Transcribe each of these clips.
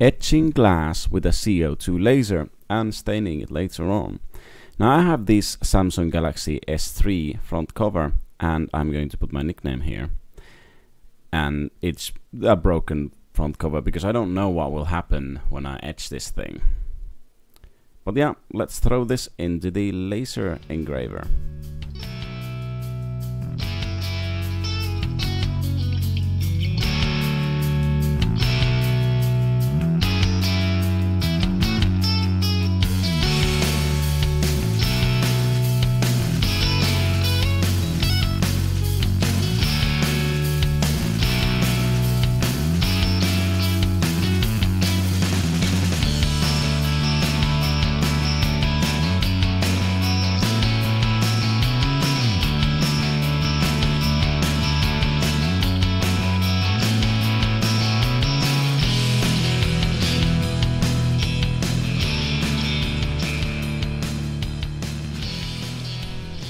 etching glass with a CO2 laser and staining it later on. Now I have this Samsung Galaxy S3 front cover and I'm going to put my nickname here. And it's a broken front cover because I don't know what will happen when I etch this thing. But yeah, let's throw this into the laser engraver.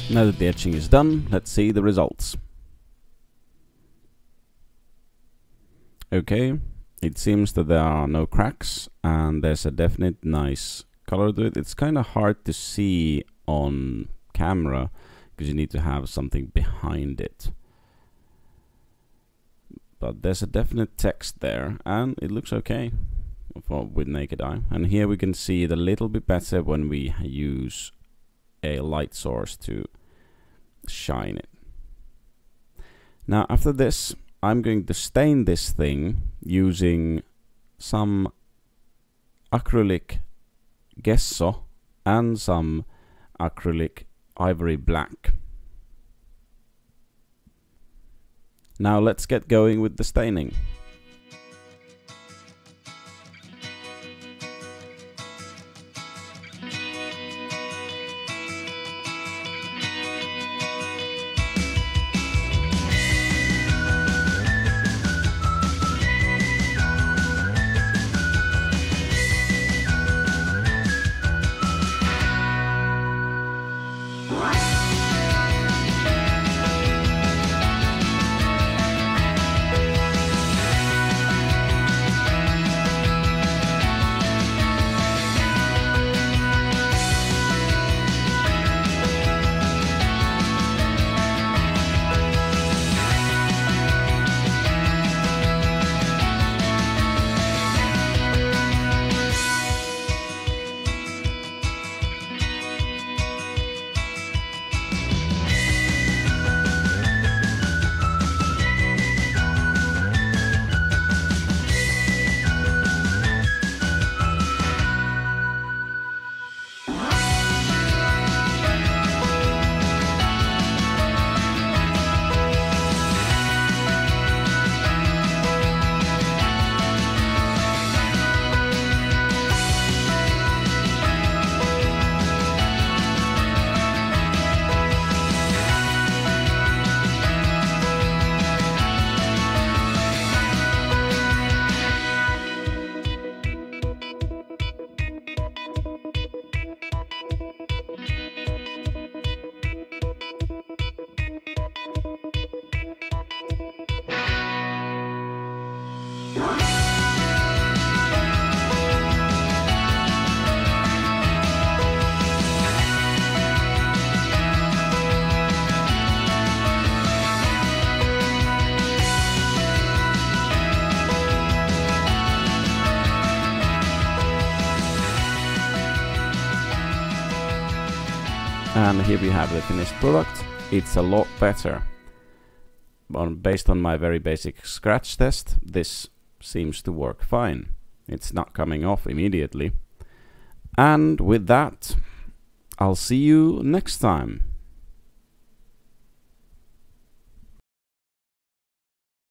Now that the etching is done, let's see the results. Okay, it seems that there are no cracks and there's a definite nice color to it. It's kind of hard to see on camera because you need to have something behind it. But there's a definite text there and it looks okay for with naked eye. And here we can see it a little bit better when we use a light source to shine it. Now after this I'm going to stain this thing using some acrylic gesso and some acrylic ivory black. Now let's get going with the staining. And here we have the finished product. It's a lot better. But based on my very basic scratch test this seems to work fine. It's not coming off immediately. And with that I'll see you next time